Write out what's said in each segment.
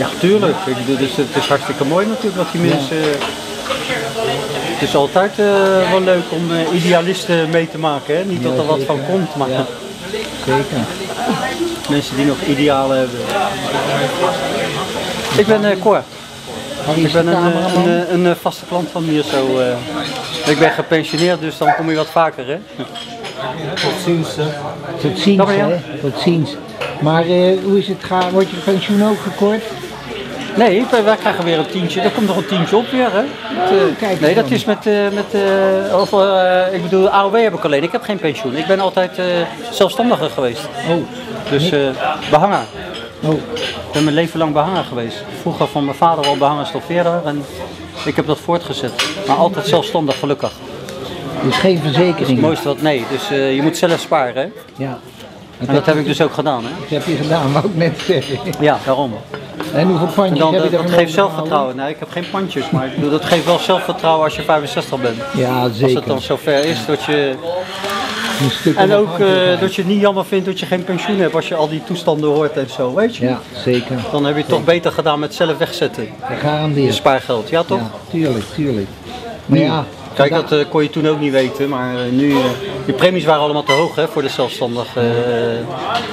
Ja, tuurlijk. Ik dus het is hartstikke mooi natuurlijk wat die mensen... Het is altijd eh, wel leuk om eh, idealisten mee te maken. Hè? Niet dat er wat van komt, maar Ja. Zeker. mensen die nog idealen hebben. Ik ben eh Cor. Ik ben een, een, een, vaste klant van hier zo. eh. ik ben gepensioneerd, dus dan kom je wat vaker hè. Tot ziens. hè. Tot ziens, hè? Tot ziens. Maar eh, hoe is het gaan? Wordt je pensioen ook gekort? Nee, wij wij krijgen weer een tientje. Er komt nog een tientje op weer hè. Met, eh, kijk nee, dat dan. is met, eh, met of, eh, ik bedoel, AOW heb ik alleen. Ik heb geen pensioen. Ik ben altijd zelfstandiger geweest. Oh, Dus eh behanger. oh. Ik ben mijn leven lang behanger geweest. Vroeger van mijn vader al behanger stoffeerder en ik heb dat voortgezet. Maar altijd zelfstandig gelukkig. Dus geen Het verzekering. mooiste wat, nee. Dus je moet zelf sparen hè. Ja. En dat heb ik dus ook gedaan hè. Dat heb je gedaan, wou ik net zeggen. Ja, daarom. En hoeveel pandjes dan, heb je dat, er dat geeft zelfvertrouwen. Nee, ik heb geen pandjes, maar ik bedoel, dat geeft wel zelfvertrouwen als je 65 bent. Ja, Als zeker. het dan zover is dat je... En ook eh, dat je het niet jammer vindt dat je geen pensioen hebt als je al die toestanden hoort en zo, weet je. Ja, zeker. Dan heb je het toch beter gedaan met zelf wegzetten. Je Gegarandeerd. spaargeld, ja toch? Ja, tuurlijk, tuurlijk. Maar ja, Kijk, dat eh, kon je toen ook niet weten, maar eh, nu... eh, die premies waren allemaal te hoog hè, voor de zelfstandige eh,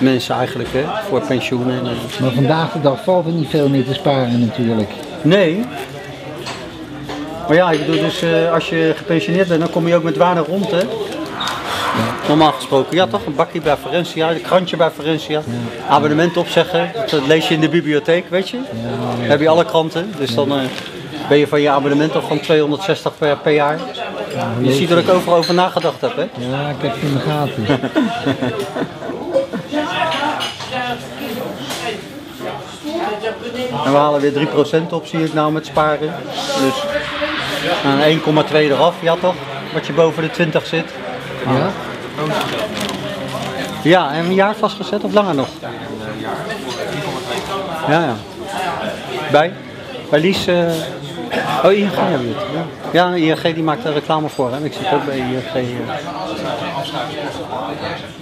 mensen eigenlijk, hè, voor pensioen. En, eh. maar vandaag de dag valt er niet veel meer te sparen natuurlijk. Nee. Maar ja, ik bedoel dus eh, als je gepensioneerd bent, dan kom je ook met waarde rond, hè? Normaal gesproken, ja toch? Een bakje bij Forensia, een krantje bij Forensia. Abonnement opzeggen, dat lees je in de bibliotheek, weet je? Dan heb je alle kranten, dus dan eh, ben je van je abonnement af van 260 per, per jaar. Je ziet dat ik overal over nagedacht heb, hè? Ja, ik heb het in de gaten. En we halen weer 3% op, zie ik nou met sparen. Dus aan 1,2 eraf, ja toch? Wat je boven de 20 zit. Ja? Ja, en een jaar vastgezet of langer nog? Ja, ja. Bij? Bij Lies. eh, Oh, ING hebben we het. Ja, ja ING die maakt er reclame voor. Hè? Ik zit ook bij ING. eh.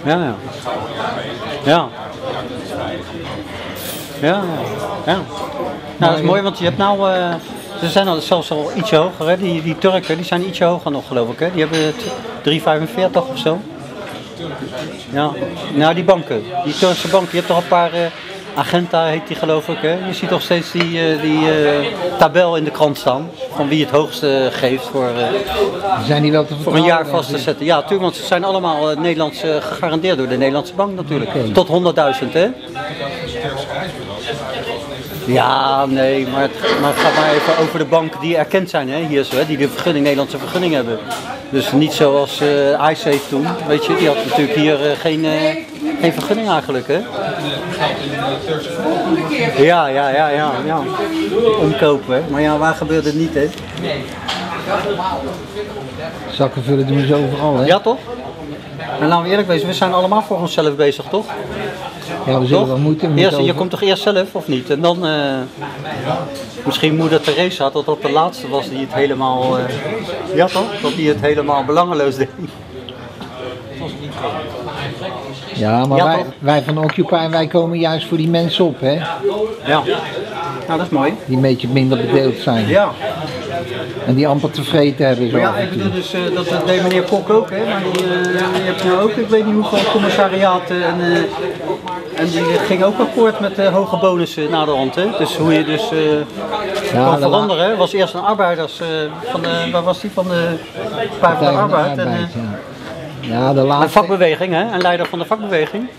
Ja, ja. Ja. Ja, ja. Nou, dat is mooi, want je hebt nou... eh, ze zijn al zelfs al ietsje hoger, hè? Die, die Turken die zijn ietsje hoger nog, geloof ik. Hè? Die hebben het 3,45 of zo. Ja, nou die banken, die Turkse banken, je hebt toch een paar, eh, Agenta heet die geloof ik, hè? Je ziet toch steeds die, eh, die eh, tabel in de krant staan, van wie het hoogste geeft voor, eh, Zijn die wel te voor een jaar vast te zetten. Ja, natuurlijk, want ze zijn allemaal eh, Nederlands eh, gegarandeerd door de Nederlandse bank natuurlijk. Oké. Tot 100.000 hè? Ja, nee, maar het, maar het gaat maar even over de banken die erkend zijn hè, hier zo, hè, die de vergunning, Nederlandse vergunning hebben. Dus niet zoals eh iSafe toen, weet je, die had natuurlijk hier eh, geen, eh, geen vergunning eigenlijk hè. Ja, ja, ja, ja, ja. Omkopen hè, maar ja, waar gebeurt het niet hè? Zakken vullen doen ze overal, hè? Ja toch? En laten we eerlijk wezen, we zijn allemaal voor onszelf bezig toch? Ja, we zullen wel moeten. we Eerst, je komt toch eerst zelf of niet? En dan, eh, misschien moeder Teresa, dat dat de laatste was die het helemaal, eh, ja toch? Dat die het helemaal belangeloos deed. Ja, maar Ja, wij, wij van Occupy, wij komen juist voor die mensen op, hè? Ja, nou dat is mooi. Die een beetje minder bedeeld zijn. Ja, En die amper tevreden hebben. Zo ja, ik bedoel dus, eh, dat, dat deed meneer Kok ook, hè. Maar die, eh, die hebt nou ook, ik weet niet hoeveel commissariaten en, en die ging ook akkoord met de hoge bonussen na de hand, hè. Dus hoe je dus eh, kan de la- veranderen, was eerst een arbeiders, eh, van de, waar was die, van de Partij van de Arbeid. En, eh, ja. Ja, de Een laatste. vakbeweging, hè? Een leider van de vakbeweging.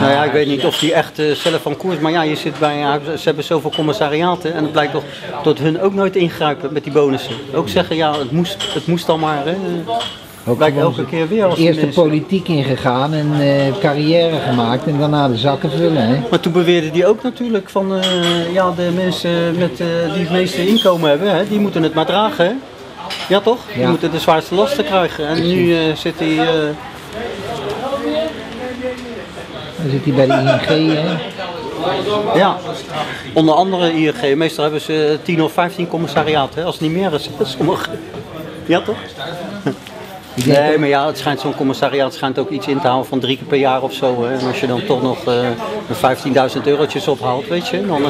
Nou ja, ik weet niet of die echt zelf van koers, maar ja, je zit bij, ja, ze hebben zoveel commissariaten en het blijkt toch dat hun ook nooit ingrijpen met die bonussen. Ook zeggen, ja, het moest, het moest dan maar, hè. Ook gewoon elke keer weer als Eerst de politiek ingegaan en eh, carrière gemaakt en daarna de zakken vullen, hè? Maar toen beweerde die ook natuurlijk van, eh, ja, de mensen met, eh, die het meeste inkomen hebben, hè, die moeten het maar dragen, hè. Ja toch? Die Ja. moeten de zwaarste lasten krijgen. En nu zit hij... Dan zit hij bij de ING, hè? Ja, onder andere ING. Meestal hebben ze 10 of 15 commissariaten, hè, als het niet meer is. Sommige. Ja toch? Nee, maar ja, het schijnt zo'n commissariaat schijnt ook iets in te houden van drie keer per jaar of zo. Hè. En als je dan toch nog eh, een 15.000 eurotjes ophaalt, weet je, dan eh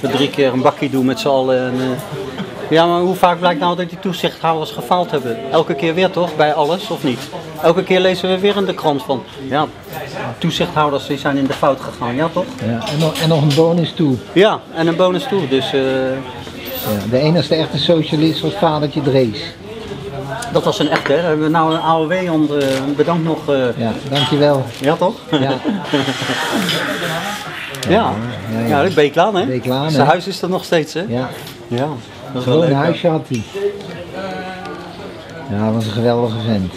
we drie keer een bakje doen met z'n allen. En, eh, ja, maar hoe vaak blijkt nou dat die toezichthouders gefaald hebben? Elke keer weer toch, bij alles, of niet? Elke keer lezen we weer in de krant van, ja, toezichthouders die zijn in de fout gegaan, ja toch? Ja, en, nog, en nog een bonus toe. Ja, en een bonus toe, dus eh, Ja, de enige echte socialist was vadertje Drees. Dat was een echte, hè. Hebben we nou een AOW, eh, bedankt nog, eh, Ja, dankjewel. ja toch? Ja, Ja, ja. ja, de Beeklaan hè? Beeklaan, hè? Zijn huis is er nog steeds hè? ja. Ja, dat Gewoon een huisje had hij. Ja, hij was een geweldige vent.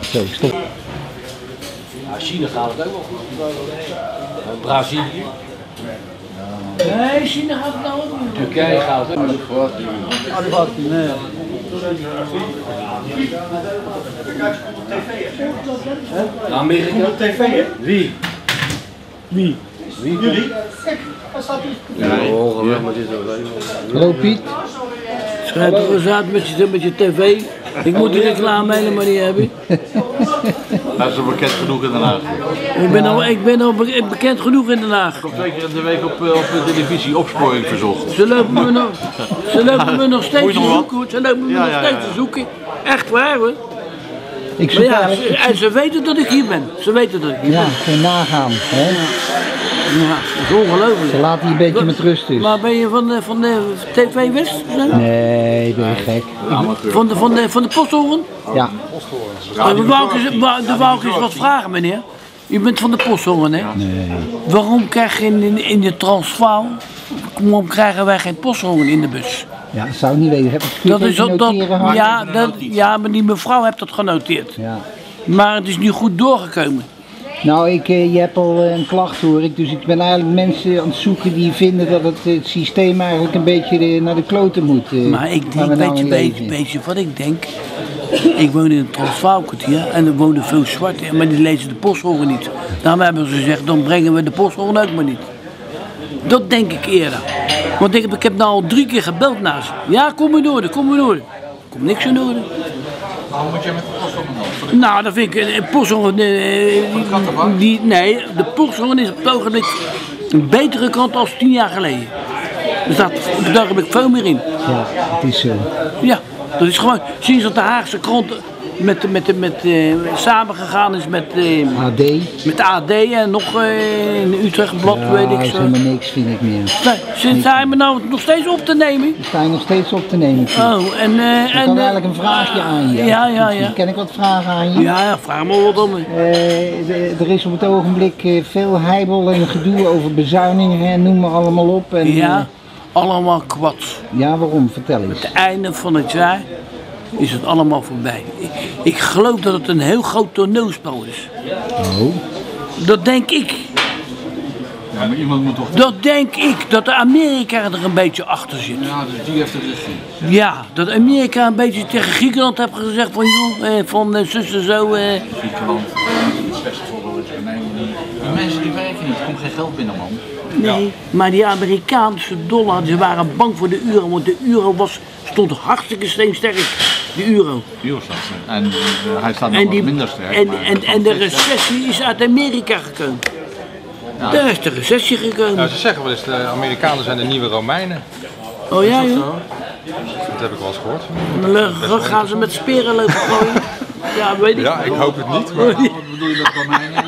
Zo, stop. China gaat het ook wel goed. Brazilië. Nee, China gaat het nou ook niet. Turkije gaat het ook goed. Amerika? TV hè? Wie? Wie? Wie? Jullie? Ja, ongeveer met dit ook. Hallo Piet. Schrijf toch eens uit met je, met je tv. Ik moet die reclame helemaal niet hebben. Hij is al bekend genoeg in Den Haag. Ik ben al, ik ben al be- bekend genoeg in Den Haag. Komt twee keer in de week op, eh, op de televisie opsporing verzocht. Ze lopen me nog, ze lopen me nog steeds te je zoeken. hoor. Ze lopen me Ja, nog ja, steeds ja. te zoeken. Echt waar hoor. Ik ja, en ze weten dat ik hier ben. Ze weten dat ik hier Ja, ben. geen nagaan. Hè? Ja, dat is ongelooflijk. Ze laten je een beetje met rust dus. Maar ben je van de, van de TV West? Nee, ben je gek. Van de, van de, van de posthoren? Ja, de wou ik ik wat vragen meneer. U bent van de posthoren hè? nee. Waarom krijg je in, in, in de Transvaal, waarom krijgen wij geen posthoren in de bus? Ja, dat zou ik niet weten. Heb ik Dat is ook dat, ja, dat, ja, maar die mevrouw heeft dat genoteerd. Ja. Maar het is niet goed doorgekomen. Nou, ik, eh, je hebt al eh, een klacht hoor ik, dus ik ben eigenlijk mensen aan het zoeken die vinden dat het, eh, het systeem eigenlijk een beetje naar de kloten moet. eh, Maar ik denk, nou weet je, in weet, leven. weet je wat ik denk? Ik woon in een Transvaalkwartier en er wonen veel zwarten, maar die lezen de posthoren niet. Daarom hebben ze gezegd, dan brengen we de posthoren ook maar niet. Dat denk ik eerder. Want ik heb, ik heb nou al drie keer gebeld naar ze. Ja, kom in orde, kom in orde. Komt niks in orde. Waarom moet je met de? Nou, dat vind ik een posthoren. eh, die, die, nee, de posthoren is op het ogenblik een betere kant als tien jaar geleden. Er staat, daar heb ik veel meer in. Ja, het is zo. Ja, dat is gewoon sinds dat de Haagse krant met, met, met, eh, samengegaan is met, eh, AD. met AD en nog eh, in Utrecht Blad, Ja, weet ik zo. helemaal niks, vind ik meer. Nee, Ze zijn me nou nog steeds op te nemen. We staan nog steeds op te nemen. Oh, en... eh, ik en had eigenlijk een vraagje aan je. Ja, ja, ja. Ken ik wat vragen aan je? Ja, ja, vraag me wat de- er is op het ogenblik veel heibel en gedoe over bezuiningen en noem maar allemaal op. En, Ja, allemaal kwad. ja, waarom? Vertel eens. Het einde van het jaar is het allemaal voorbij. Ik, ik geloof dat het een heel groot toneelspel is. Oh. Dat denk ik. Ja, maar iemand moet toch... Dat denk ik, dat de Amerika er een beetje achter zit. Ja, dus die heeft de regie. Ja, dat Amerika een beetje tegen Griekenland heeft gezegd van joh, eh, van eh, zussen zo. eh, Griekenland. Het beste voorbeeld mensen die werken niet. Er komt geen geld binnen, man. Nee, maar die Amerikaanse dollar, ze waren bang voor de euro, want de euro was, stond hartstikke steensterk, de euro. Eurostad. En eh, hij staat nog En, wat die, minder sterk. en, maar en, en de recessie is uit Amerika gekomen. Daar is de recessie gekomen. Nou, ze zeggen wel eens, de Amerikanen zijn de nieuwe Romeinen. Oh ja joh, Dat heb ik wel eens gehoord. dan gaan ze met speren lopen gooien. Ja, weet ik. Ja, ik hoop het niet, maar Wat bedoel je met Romeinen?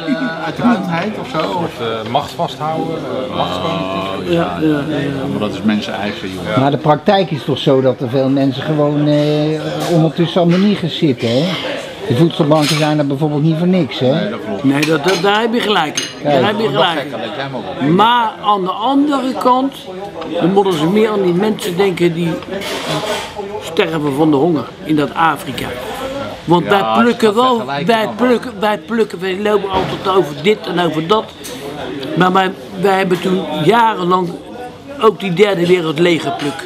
Uh, uiteraardheid of zo? Of, eh, macht vasthouden, eh, machtspolitiek. Ja, ja, ja. ja, maar dat is mensen eigen. Maar de praktijk is toch zo dat er veel mensen gewoon eh, ondertussen aan de nieren zitten, hè? De voedselbanken zijn er bijvoorbeeld niet voor niks, hè? Nee, dat klopt. Nee, dat, dat- daar heb je gelijk. Daar heb je gelijk. Maar aan de andere kant, dan moeten ze meer aan die mensen denken die sterven van de honger in dat Afrika. Want Ja, wij plukken dat wel, wij dan plukken, wij plukken, wij lopen altijd over dit en over dat. Maar wij, wij hebben toen jarenlang ook die derde wereld leeggeplukt.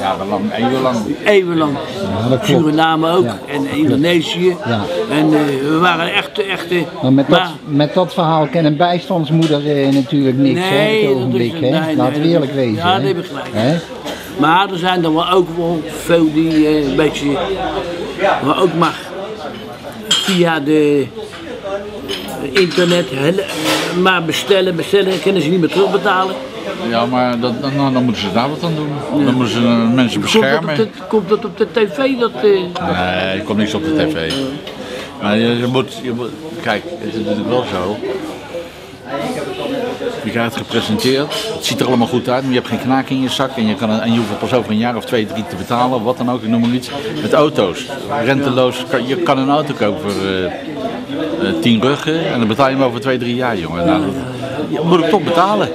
Ja, lang, eeuwenlang. Eeuwenlang. dat klopt. Suriname ook Ja. en Indonesië. Ja. En eh, we waren echte. Maar met dat, maar- met dat verhaal kan een bijstandsmoeder eh, natuurlijk niks, hè? Nee, op dat is- ogenblik, hè? nee, nee, Laten we dat eerlijk wezen, ja, hè? dat heb ik gelijk. Hè? Maar er zijn er wel ook wel veel die eh, een beetje maar ook mag via de internet maar bestellen, bestellen, kunnen ze niet meer terugbetalen. Ja, maar dat, dan, nou, dan moeten ze daar wat aan doen. Dan moeten ze eh, mensen Komt dat, op beschermen. de, komt dat op de tv? Dat, eh, Nee, er komt niks op de tv. Maar je, je moet, je moet, kijk, het is natuurlijk wel zo. Je het gepresenteerd, het ziet er allemaal goed uit, maar je hebt geen knaak in je zak en je, kan, en je hoeft pas over een jaar of twee, drie te betalen, wat dan ook, ik noem maar iets. Met auto's, renteloos, je kan een auto kopen voor eh, eh, tien ruggen en dan betaal je hem over twee, drie jaar, jongen. Nou, dat, je moet hem toch betalen.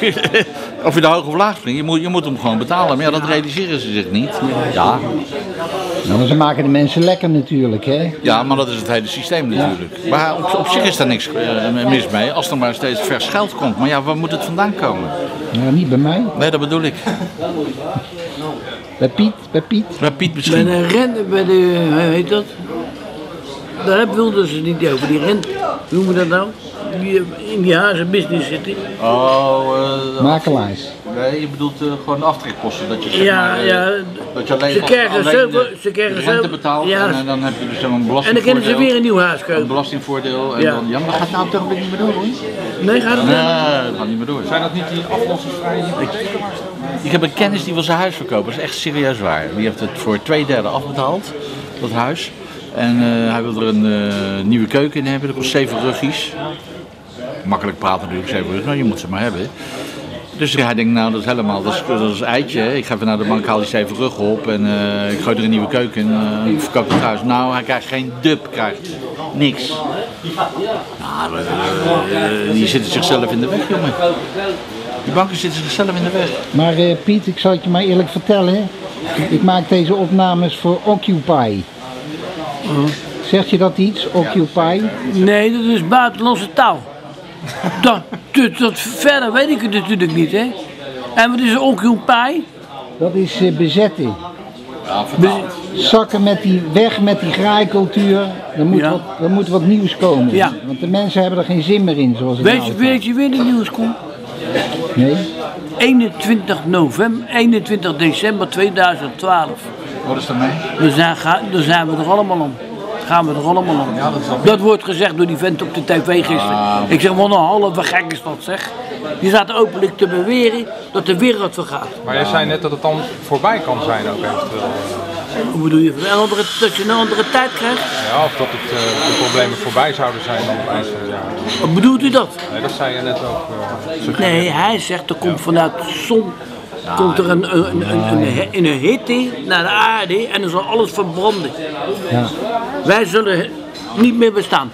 of je de hoog of laag springt, je moet, je moet hem gewoon betalen. Maar ja, dat realiseren ze zich niet. Ja, Nou, maar ze maken de mensen lekker natuurlijk, hè? ja, maar dat is het hele systeem natuurlijk. Maar op, op zich is daar niks eh, mis mee, als er maar steeds vers geld komt. Maar ja, waar moet het vandaan komen? Nou, niet bij mij. Nee, dat bedoel ik. Bij Piet, bij Piet. Bij Piet bij misschien. de rente, bij de, hoe heet dat? Daar wilden ze het niet over, die rente, hoe noemen we dat nou? Die in die hazen business zitten. Oh, Makelaars. Nee, je bedoelt eh, gewoon de aftrekposten. Dat je, zeg Ja, maar, eh, ja. dat je alleen, Ze krijgen alleen zoveel- de, ze krijgen de rente betaalt ja. en, eh, dan heb je dus een En belastingvoordeel. dan kunnen ze weer een nieuw huis Een kopen. belastingvoordeel. En Ja. dan, ja, maar dat gaat nou toch niet meer door hoor. Nee, gaat het Nee, niet? dat gaat niet meer door. Zijn dat niet die aflossingsvrije Ik heb een kennis die wil zijn huis verkopen. Dat is echt serieus waar. Die heeft het voor twee derde afbetaald, dat huis. En eh, hij wil er een eh, nieuwe keuken in hebben. Dat kost zeven ruggies. Makkelijk praten natuurlijk, zeven ruggies. Nou, je moet ze maar hebben. Dus hij denkt, nou dat is helemaal, dat is, dat is eitje. hè. Ik ga even naar de bank, haal die zeven ruggen op en eh, ik gooi er een nieuwe keuken eh, ik verkoop het huis. Nou, hij krijgt geen dub, krijgt niks. Nou, eh, eh, die zitten zichzelf in de weg, jongen. Die banken zitten zichzelf in de weg. Maar eh, Piet, ik zal het je maar eerlijk vertellen. Ik maak deze opnames voor Occupy. Zegt je dat iets, Occupy? Nee, dat is buitenlandse taal. Dat, dat, dat verder weet ik het natuurlijk niet, hè. En wat is occupy? Dat is eh, bezetten. Ja, vertaald. Zakken met die, weg met die graaikultuur. Er moet, Ja. wat, er moet wat nieuws komen. Ja. Want de mensen hebben er geen zin meer in, zoals het Weet nou je, weet je weer de nieuws komt? Nee? 21 november, 21 december 2012. Wat is er mee? Dan zijn, ga- dan zijn we er allemaal om. Gaan we er allemaal om. Ja, dat wordt gezegd door die vent op de tv gisteren. Ik zeg, wat een halve gek is dat zeg. Die staat openlijk te beweren dat de wereld vergaat. Maar jij zei net dat het dan voorbij kan zijn ook eventueel. Hoe bedoel je? Een andere, dat je een andere tijd krijgt? Ja, of dat het, eh, de problemen voorbij zouden zijn dan op eind van het jaar. Wat bedoelt u dat? Nee, dat zei je net ook. eh. Nee, hij zegt er komt vanuit de komt er een, een, een, een, een, een hitte naar de aarde en dan zal alles verbranden. Ja. Wij zullen niet meer bestaan.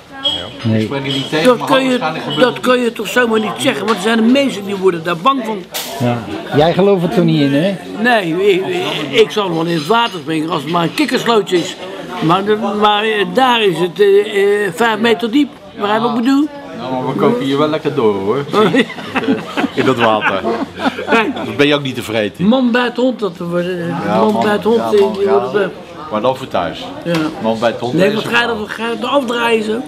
Nee. Tegen, Dat maar kun, je, dat kun je toch zomaar niet zeggen, want er zijn de mensen die worden daar bang van. Ja. Jij gelooft er toch niet in, hè? Nee, ik, ik zal wel in het water springen als het maar een kikkerslootje is. Maar, maar eh, daar is het eh, eh, vijf meter diep. Je wat ik bedoel? Nou, maar we koken hier wel lekker door hoor. In dat water. Dan ben je ook niet tevreden. man bij het hond, dat wordt, eh, Ja, man man. bij het hond. Ja, die- man, die ja. wordt, Maar dan voor thuis. ja. Man bij het hond. Nee, is wat een ga je vrouw. dat, ga je dat afdraaien zo?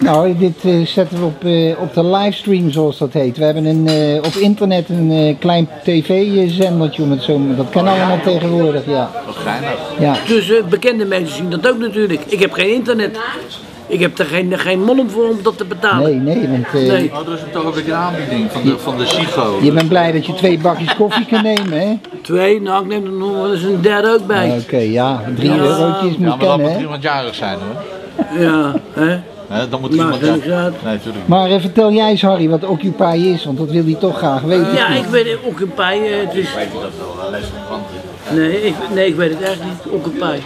Nou, dit eh, zetten we op, eh, op de livestream, zoals dat heet. We hebben een, eh, op internet een eh, klein tv-zendertje, om het zo Dat kan allemaal tegenwoordig, ja. Wat geinig. ja. Dus eh, bekende mensen zien dat ook natuurlijk. Ik heb geen internet. Ik heb er geen, geen mol voor om dat te betalen. Nee, nee, want eh, Nee. Oh, er is toch ook een aanbieding van de, van de Sigo. je bent blij dat je twee bakjes koffie kan nemen, hè? Twee, nou ik neem er nog wel eens een derde ook bij. Oké, ja, drie Ja. eurotjes Ja, moet maar dan moet iemand jarig zijn hoor. Ja, hè? Hè, dan moet Maar iemand dat. Nee, natuurlijk. Maar eh, vertel jij eens, Harry, wat Occupy is, want dat wil hij toch graag weten. Ja, ik weet het, Occupy, eh, het is... Weet je dat wel? Lees van de krant. Nee ik, nee, ik weet het echt niet, Occupy.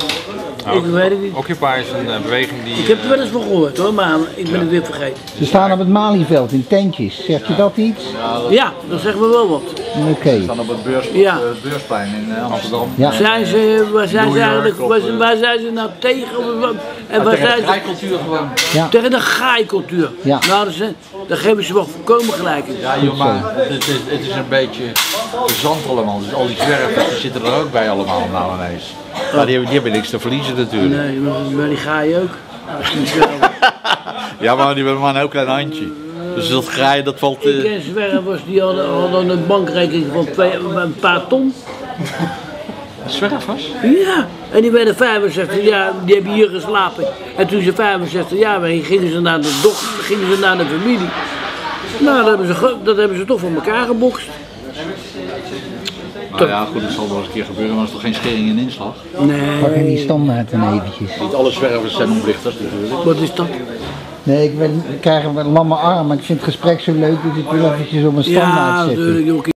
Ik weet het niet. Occupy is een eh, beweging die... Ik heb er wel eens van gehoord hoor, maar ik ben het weer vergeten. Ze staan op het Malieveld in tentjes. Zegt je dat iets? Ja, dat zeggen we wel wat. Oké. Dan op het, beurs, Ja. het beursplein in eh, Amsterdam. Ja. Zijn ze, waar zijn ze eigenlijk, waar, eh, waar zijn ze nou tegen? En waar Tegen zijn de ze? rijcultuur gewoon. Ja. Tegen de gaaicultuur. Ja. Nou, daar geven ze wel volkomen gelijk in. Ja joh, maar het is, het is een beetje verzand allemaal. Dus al die zwervers die zitten er ook bij allemaal nou ineens. Maar die, hebben- die hebben niks te verliezen natuurlijk. Nee, maar, die gaai ook. Ja, maar die hebben maar een heel klein handje. Dus dat graaien, dat valt... Ik eh, ken zwervers die hadden, hadden een bankrekening van twee, een paar ton. Zwervers? Ja, en die werden 65 jaar, die hebben hier geslapen. En toen ze 65 jaar waren, gingen ze naar de dochter, gingen ze naar de familie. Nou, dat hebben ze, dat hebben ze toch voor elkaar gebokst. Nou ja, goed, dat zal wel eens een keer gebeuren, maar dat is toch geen schering in inslag? Pak in die Nee, standaard dan eventjes. Niet alle zwervers zijn oplichters natuurlijk. wat is dat? Nee, ik, ben, ik krijg een lamme arm, maar ik vind het gesprek zo leuk dat ik wil eventjes op een standaard Ja, zetten. natuurlijk.